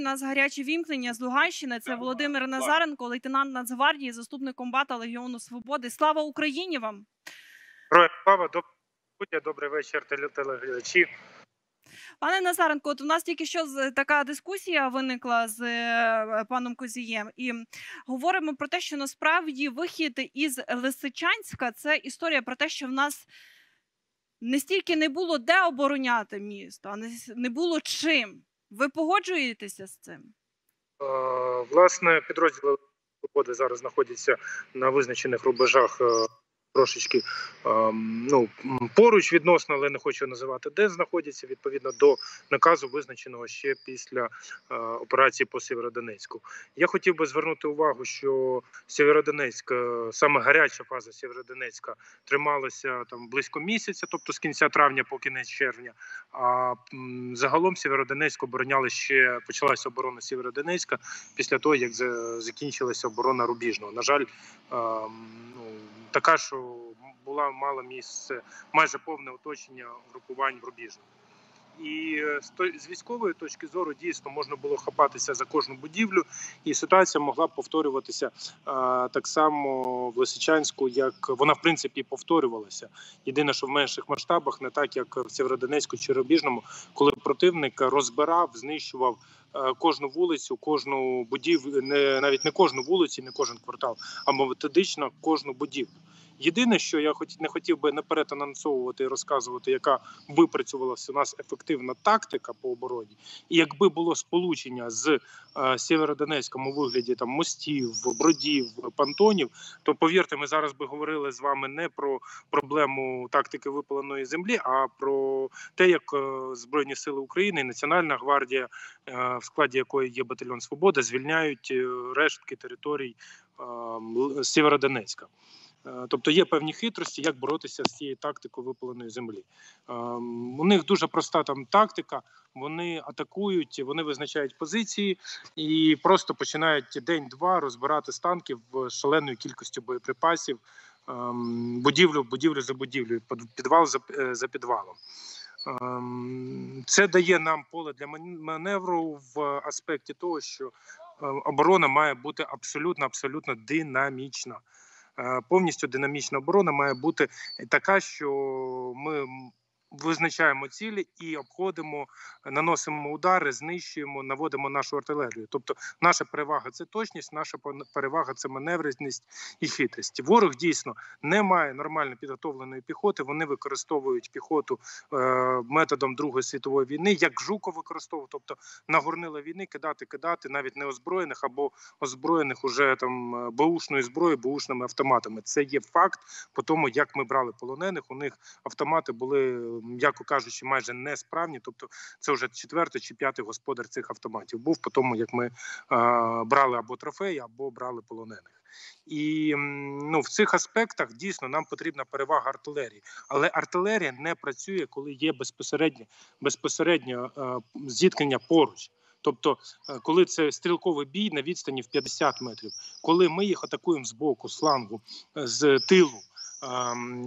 У нас гаряче вімкнення з Луганщини. Це Володимир Назаренко, лейтенант Нацгвардії, заступник комбата Легіону Свободи. Слава Україні вам! Слава, добрий, добрий вечір, теле- телеглядачі. Пане Назаренко, от у нас тільки що така дискусія виникла з е, паном Козієм, і говоримо про те, що насправді вихід із Лисичанська це історія про те, що в нас не стільки не було де обороняти місто, а не було чим. Ви погоджуєтеся з цим? Е, Власне, підрозділи свободи зараз знаходяться на визначених рубежах. Трошечки ем, ну поруч відносно, але не хочу називати, де знаходяться відповідно до наказу, визначеного ще після е, операції по Сєвєродонецьку. Я хотів би звернути увагу, що Сєвєродонецьк, е, саме гаряча фаза Сєвєродонецька, трималася там близько місяця, тобто з кінця травня по кінець червня. А загалом Сєвєродонецьк обороняли ще почалася оборона Сєвєродонецька після того, як закінчилася оборона Рубіжного. На жаль, ну така, що була мала місце майже повне оточення угрупувань в Рубіжному. І е, з військової точки зору дійсно можна було хапатися за кожну будівлю, і ситуація могла б повторюватися так само в Лисичанську, як вона в принципі повторювалася. Єдине, що в менших масштабах, не так як в Сєвєродонецьку чи Рубіжному, коли противник розбирав, знищував кожну вулицю, кожну будівлю, не навіть не кожну вулицю, не кожен квартал, а методично кожну будівлю. Єдине, що я хоч не хотів би наперед анонсовувати і розказувати, яка випрацювалася у нас ефективна тактика по обороні, і якби було сполучення з е, Сєвєродонецьком у вигляді там мостів, бродів, понтонів, то повірте, ми зараз би говорили з вами не про проблему тактики випаленої землі, а про те, як е, Збройні Сили України і Національна гвардія, е, в складі якої є батальйон Свобода, звільняють е, рештки територій е, Сєвєродонецька. Е, Тобто є певні хитрості, як боротися з цією тактикою випаленої землі. Ем, У них дуже проста там тактика. Вони атакують, вони визначають позиції і просто починають день-два розбирати з танків шаленою кількістю боєприпасів, ем, будівлю, будівлю за будівлею, під- підвал за, е, підвалом. Ем, Це дає нам поле для ман- маневру в аспекті того, що е, оборона має бути абсолютно абсолютно динамічна. Е, Повністю динамічна оборона має бути така, що ми визначаємо цілі і обходимо, наносимо удари, знищуємо, наводимо нашу артилерію. Тобто, наша перевага це точність, наша перевага це маневреність і хитрість. Ворог дійсно не має нормально підготовленої піхоти. Вони використовують піхоту е, методом Другої світової війни, як Жуков використовував, тобто на горнила війни кидати, кидати навіть неозброєних або озброєних уже там е, беушною зброєю, беушними автоматами. Це є факт по тому, як ми брали полонених. У них автомати були, м'яко кажучи, майже несправні. Тобто, це вже четвертий чи п'ятий господар цих автоматів був по тому, як ми е, брали або трофеї, або брали полонених. І ну в цих аспектах дійсно нам потрібна перевага артилерії, але артилерія не працює, коли є безпосередньо безпосередньо е, зіткнення поруч. Тобто, е, коли це стрілковий бій на відстані в 50 метрів, коли ми їх атакуємо з боку, з флангу, з тилу.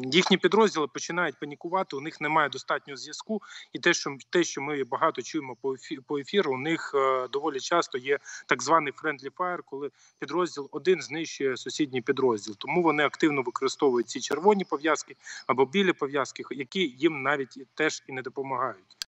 Їхні підрозділи починають панікувати. У них немає достатнього зв'язку, і те, що те, що ми багато чуємо по ефі- по ефіру, у них е, доволі часто є так званий friendly fire, коли підрозділ один знищує сусідній підрозділ. Тому вони активно використовують ці червоні пов'язки або білі пов'язки, які їм навіть теж і не допомагають.